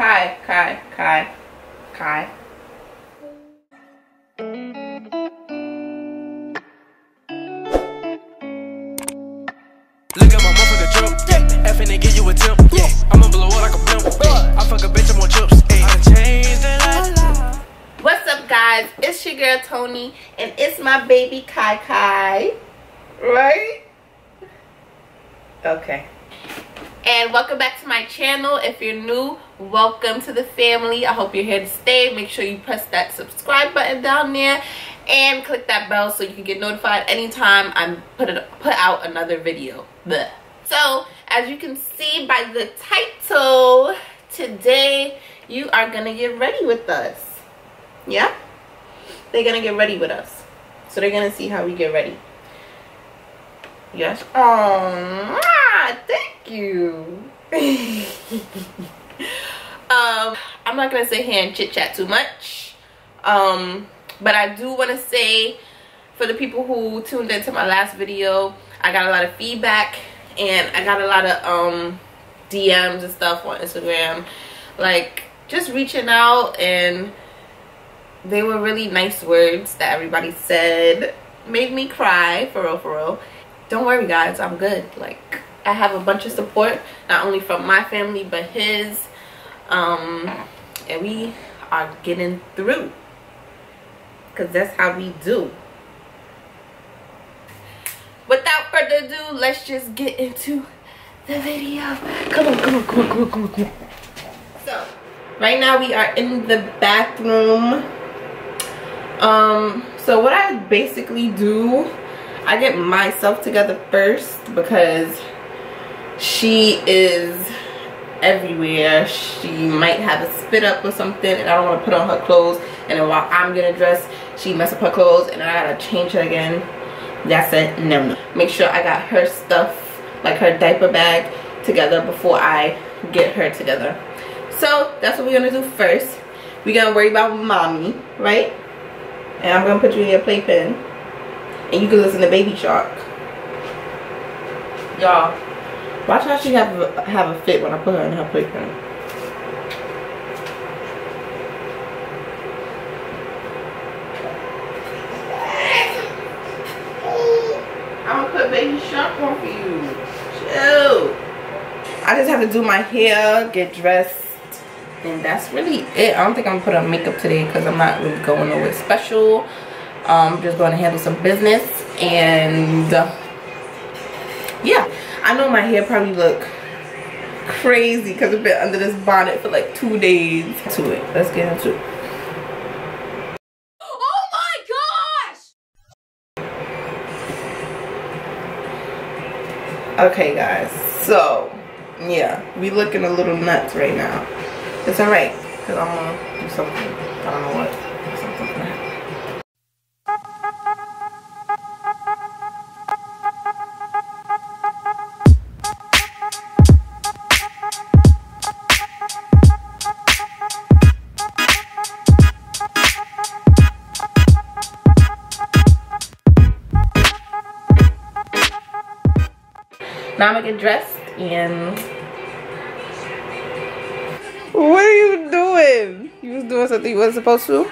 Kai, Kai, Kai, Kai. Look at my motherfucker jump. Yeah. F and give you a tip. Yeah. I'ma blow it like a blimp. Yeah. I fuck a bitch, I'm on chips. Yeah. I done changed the life. What's up, guys? It's your girl Toni, and it's my baby Kai Kai. Right? Okay. And welcome back to my channel. If you're new, welcome to the family. I hope you're here to stay. Make sure you press that subscribe button down there and click that bell so you can get notified anytime i'm put it put out another video. Blech. So, as you can see by the title, today you are gonna get ready with us. Yeah? They're gonna get ready with us. So they're gonna see how we get ready. Yes. Oh, you. um, I'm not gonna sit here and chit chat too much. Um, but I do want to say for the people who tuned into my last video, I got a lot of feedback and I got a lot of um DMs and stuff on Instagram, like just reaching out and they were really nice words that everybody said made me cry for real for real don't worry guys i'm good like i have a bunch of support not only from my family but his. Um and we are getting through. Because that's how we do. Without further ado let's just get into the video. Come on come on come on come on come on, come on. so right now we are in the bathroom. Um so what i basically do i get myself together first because she is everywhere. She might have a spit up or something and i don't want to put on her clothes. And then while i'm getting dressed she mess up her clothes and i gotta change her again. That's it. No no. Make sure i got her stuff like her diaper bag together before i get her together. So that's what we're gonna do first. We're gonna worry about mommy right? And I'm gonna put you in your playpen. And you can listen to Baby Shark. Y'all, watch how she have a, have a fit when I put her in her playpen. I'm gonna put Baby Shark on for you. Chill. I just have to do my hair, get dressed, and that's really it i don't think i'm gonna put on makeup today because i'm not really going nowhere special i'm um, just going to handle some business and uh, i know my hair probably look crazy because i've been under this bonnet for like two days to it let's get into it Oh my gosh! okay guys so yeah we looking a little nuts right now it's alright, because I'm to do something. I don't know what. Now I'm gonna get dressed and what are you doing? You was doing something you wasn't supposed to?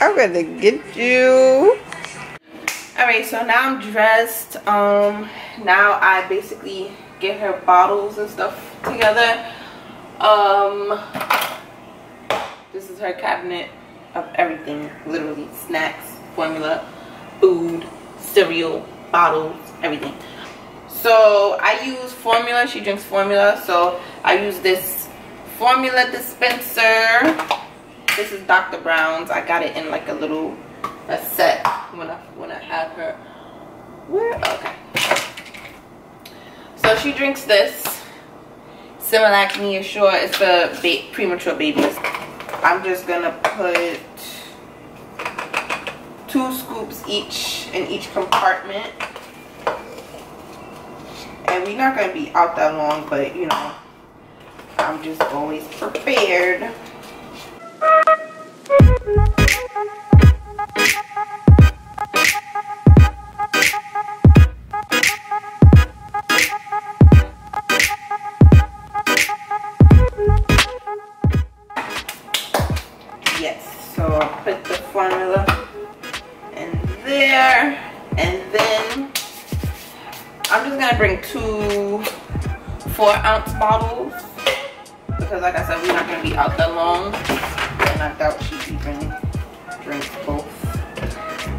I'm gonna get you. Alright, so now I'm dressed. Um now I basically get her bottles and stuff together. Um this is her cabinet of everything, literally snacks, formula, food, cereal, bottles, everything. So i use formula. She drinks formula. So i use this formula dispenser. This is dr brown's. I got it in like a little a set when i when i have her. Where? Okay. So she drinks this. Similac NeoSure it's for ba premature babies i'm just gonna put two scoops each in each compartment. And we're not going to be out that long but you know I'm just always prepared four ounce bottles because like I said, we're not gonna be out that long. And I doubt she'd even drinks both.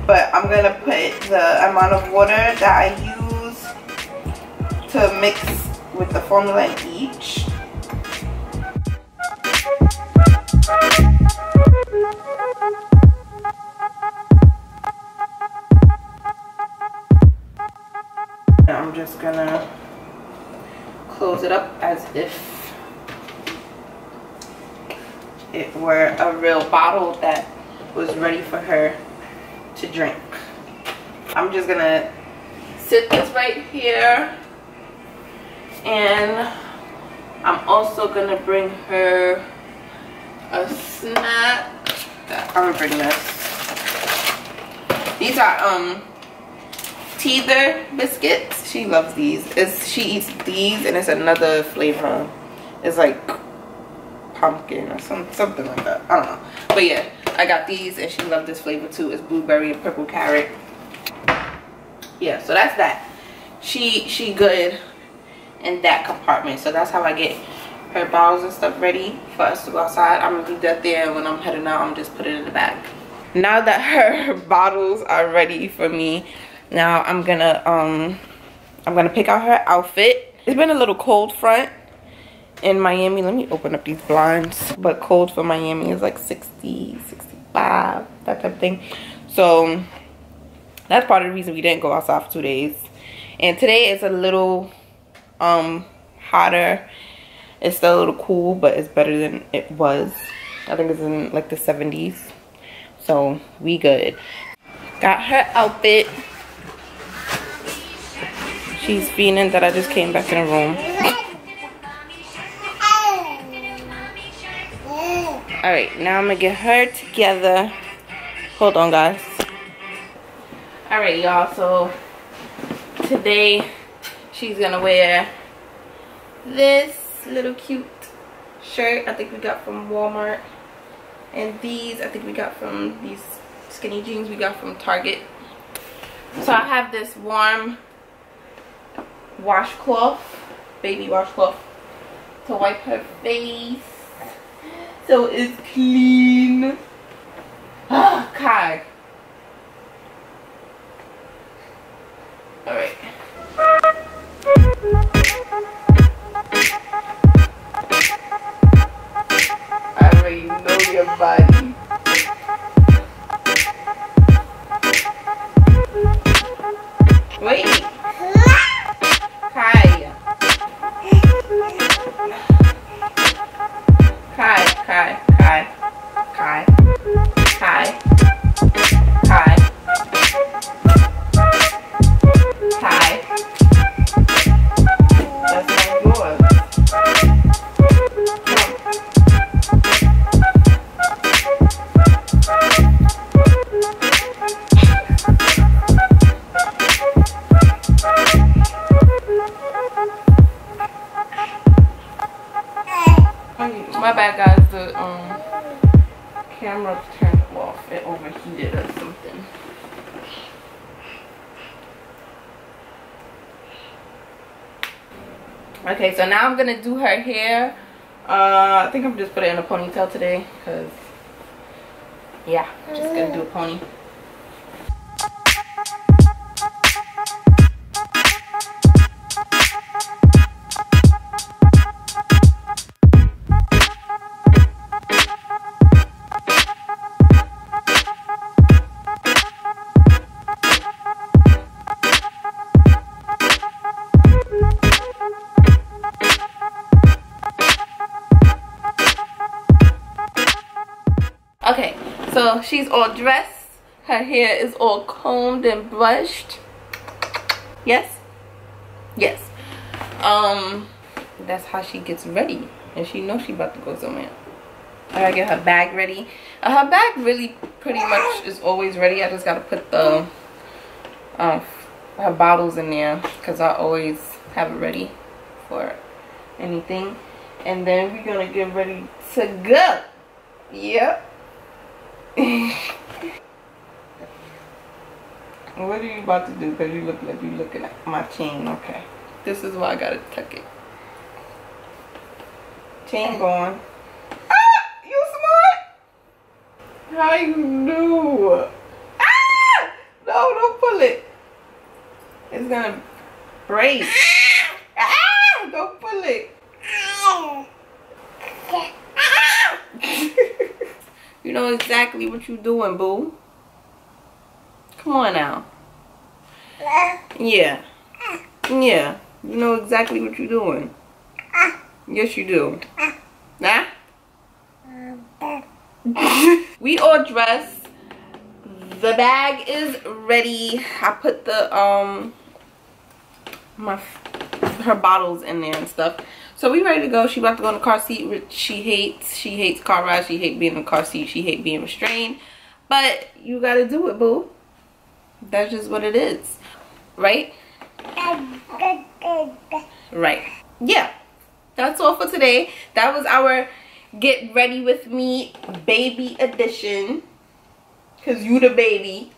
But I'm gonna put the amount of water that I use to mix with the formula in each. I'm just gonna close it up as if it were a real bottle that was ready for her to drink. I'm just gonna sit this right here and I'm also gonna bring her a snack. I'm gonna bring this. These are um teether biscuits. She loves these. It's she eats these and it's another flavor. It's like pumpkin or some something like that. I don't know. But yeah, I got these and she loved this flavor too. It's blueberry and purple carrot. Yeah, so that's that. She she good in that compartment. So that's how I get her bottles and stuff ready for us to go outside. I'm gonna leave that there when I'm heading out, I'm just put it in the bag. Now that her bottles are ready for me, now I'm gonna um I'm gonna pick out her outfit. It's been a little cold front in Miami. Let me open up these blinds. But cold for Miami is like 60, 65, that type of thing. So that's part of the reason we didn't go outside for two days. And today it's a little um hotter. It's still a little cool, but it's better than it was. I think it's in like the 70s. So we good. Got her outfit. She's feeling that I just came back in the room. Alright, now I'm gonna get her together. Hold on, guys. Alright, y'all. So today she's gonna wear this little cute shirt I think we got from Walmart. And these I think we got from these skinny jeans we got from Target. So I have this warm washcloth, baby washcloth, to wipe her face so it's clean. Oh, God. So now I'm gonna do her hair. Uh, I think I'm just put it in a ponytail today, cause yeah, just gonna do a pony. She's all dressed. Her hair is all combed and brushed. Yes? Yes. Um, that's how she gets ready. And she knows she about to go somewhere. I gotta get her bag ready. Uh, her bag really pretty much is always ready. I just gotta put the uh, her bottles in there because I always have it ready for anything. And then we're gonna get ready to go. Yep what are you about to do? Because you look like you looking at my chin. Okay. This is why I gotta tuck it. Chin going. Ah! You smart? How you do? Ah! No, don't pull it. It's gonna break. Exactly what you're doing, boo. Come on now. Yeah. Yeah. You know exactly what you're doing. Yes, you do. Nah? we all dressed. The bag is ready. I put the, um, my, her bottles in there and stuff. So we ready to go. She about to go in the car seat, she hates. She hates car rides. She hates being in the car seat. She hates being restrained. But you gotta do it, boo. That's just what it is. Right? Right. Yeah. That's all for today. That was our get ready with me baby edition. Cause you the baby.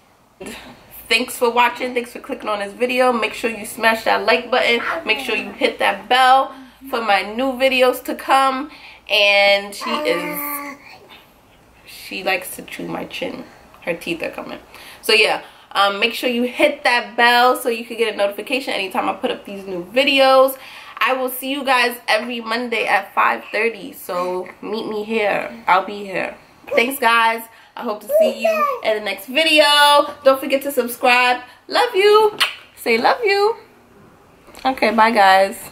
Thanks for watching. Thanks for clicking on this video. Make sure you smash that like button. Make sure you hit that bell for my new videos to come. And she is she likes to chew my chin. Her teeth are coming. So yeah. Um, make sure you hit that bell so you can get a notification anytime I put up these new videos. I will see you guys every Monday at 5.30. So meet me here. I'll be here. Thanks guys. I hope to see you in the next video. Don't forget to subscribe. Love you. Say love you. Okay, bye guys.